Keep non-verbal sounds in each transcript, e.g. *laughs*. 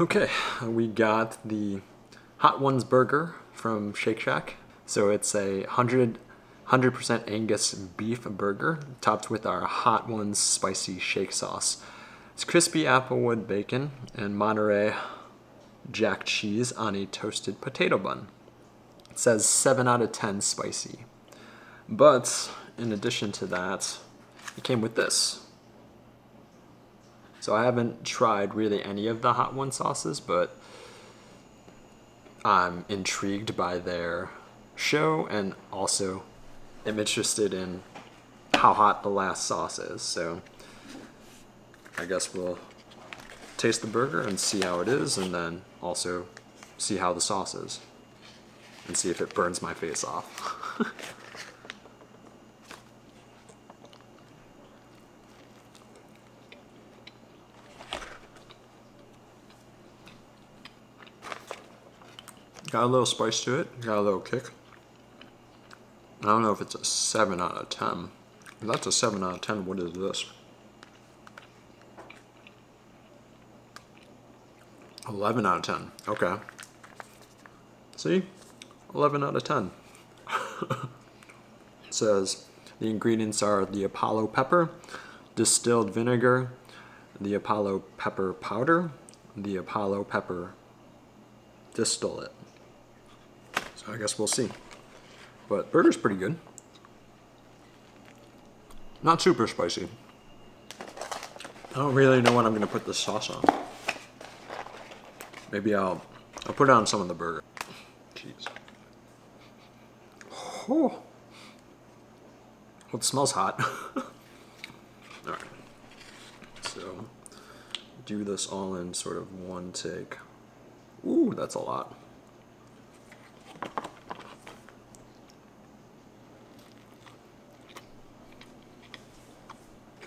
Okay, uh, we got the Hot Ones burger from Shake Shack. So it's a 100 100% Angus beef burger topped with our Hot Ones spicy shake sauce. It's crispy applewood bacon and Monterey jack cheese on a toasted potato bun. It says 7 out of 10 spicy. But in addition to that, it came with this. So I haven't tried really any of the Hot One sauces, but I'm intrigued by their show and also am interested in how hot the last sauce is. So I guess we'll taste the burger and see how it is and then also see how the sauce is and see if it burns my face off. *laughs* Got a little spice to it, got a little kick. I don't know if it's a 7 out of 10. If that's a 7 out of 10, what is this? 11 out of 10. Okay. See? 11 out of 10. *laughs* it says the ingredients are the Apollo pepper, distilled vinegar, the Apollo pepper powder, the Apollo pepper distillate. I guess we'll see. But burger's pretty good. Not super spicy. I don't really know what I'm gonna put the sauce on. Maybe I'll I'll put it on some of the burger. Jeez. Oh. Well, it smells hot. *laughs* Alright. So do this all in sort of one take. Ooh, that's a lot.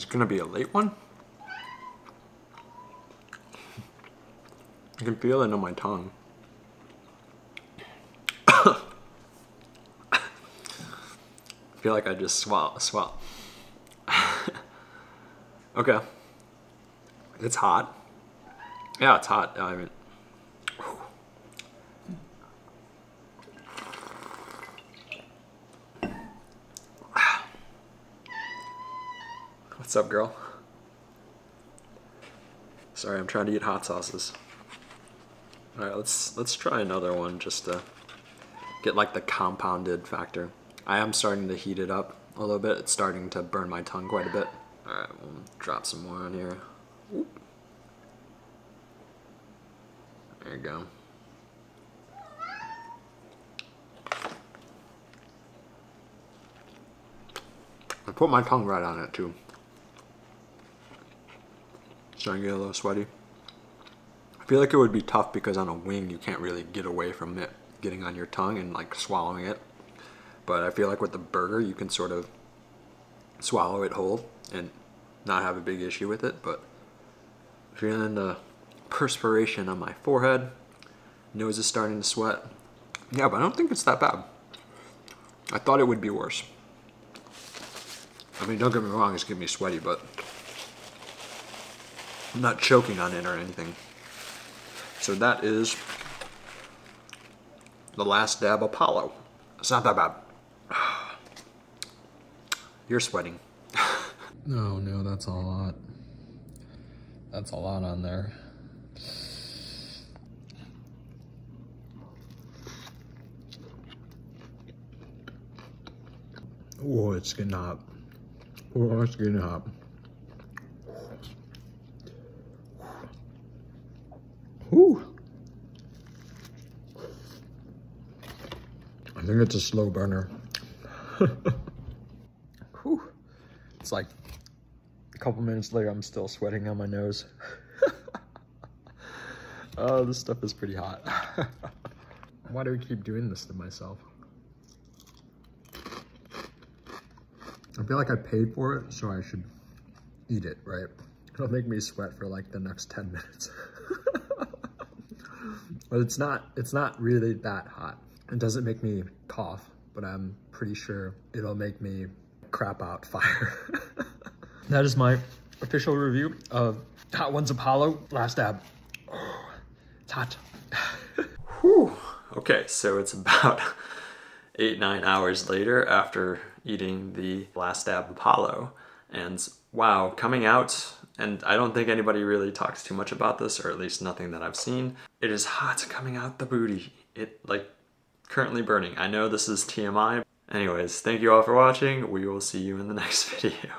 Gonna be a late one. I can feel it on my tongue. I *coughs* feel like I just swallow, swallow. *laughs* okay. It's hot. Yeah, it's hot. I mean, What's up, girl? Sorry, I'm trying to eat hot sauces. All right, let's let's try another one just to get like the compounded factor. I am starting to heat it up a little bit. It's starting to burn my tongue quite a bit. All right, we'll drop some more on here. There you go. I put my tongue right on it too starting to get a little sweaty. I feel like it would be tough because on a wing you can't really get away from it getting on your tongue and like swallowing it. But I feel like with the burger you can sort of swallow it whole and not have a big issue with it. But feeling the perspiration on my forehead, nose is starting to sweat. Yeah, but I don't think it's that bad. I thought it would be worse. I mean, don't get me wrong, it's getting me sweaty, but I'm not choking on it or anything. So that is the last dab Apollo. It's not that bad. *sighs* You're sweating. *laughs* no, no, that's a lot. That's a lot on there. Oh, it's getting hot. Oh, it's getting hot. Whew. I think it's a slow burner. *laughs* Whew. It's like a couple minutes later, I'm still sweating on my nose. *laughs* oh, this stuff is pretty hot. *laughs* Why do I keep doing this to myself? I feel like I paid for it, so I should eat it, right? It'll make me sweat for like the next 10 minutes. But it's not, it's not really that hot. It doesn't make me cough, but I'm pretty sure it'll make me crap out fire. *laughs* that is my official review of Hot Ones Apollo Last Dab. *sighs* It's hot. *laughs* Whew. Okay, so it's about *laughs* eight, nine hours later after eating the last dab Apollo. And wow, coming out, and I don't think anybody really talks too much about this, or at least nothing that I've seen. It is hot coming out the booty. It, like, currently burning. I know this is TMI. Anyways, thank you all for watching. We will see you in the *laughs* next video.